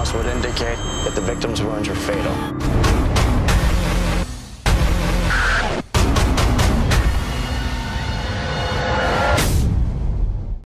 would indicate that the victim's wounds were fatal.